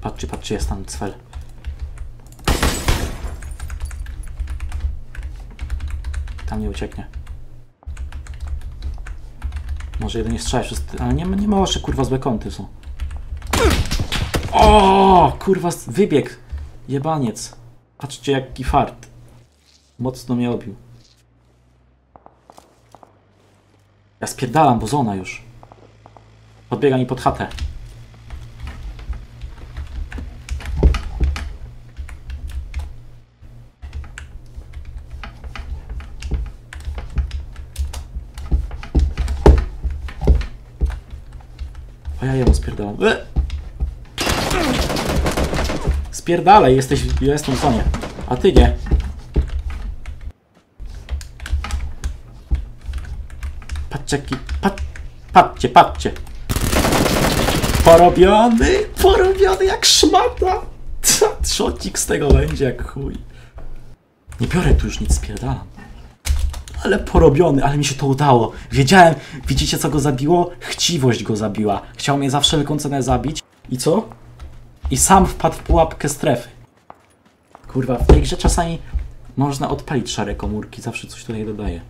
Patrzcie, patrzcie, jest tam cwel. Tam nie ucieknie. Może jedynie strzelać, wszyscy- ale nie, nie ma że kurwa złe kąty są. O, kurwa, wybieg. Jebaniec. Patrzcie jaki fart. Mocno mnie obił. Ja spierdalam, bo zona już. Podbiega mi pod chatę. Ja jemu spierdalam. Spierdalaj, jesteś, jestem w zonie. A ty nie. Patrzcie, jaki, pat, patrzcie, patrzcie. Porobiony, porobiony jak szmata. Trzocik z tego będzie jak chuj. Nie biorę tu już nic, spierdalam. Ale porobiony, ale mi się to udało. Wiedziałem, widzicie co go zabiło? Chciwość go zabiła. Chciał mnie za wszelką cenę zabić. I co? I sam wpadł w pułapkę strefy. Kurwa, w tej grze czasami można odpalić szare komórki, zawsze coś tutaj dodaje.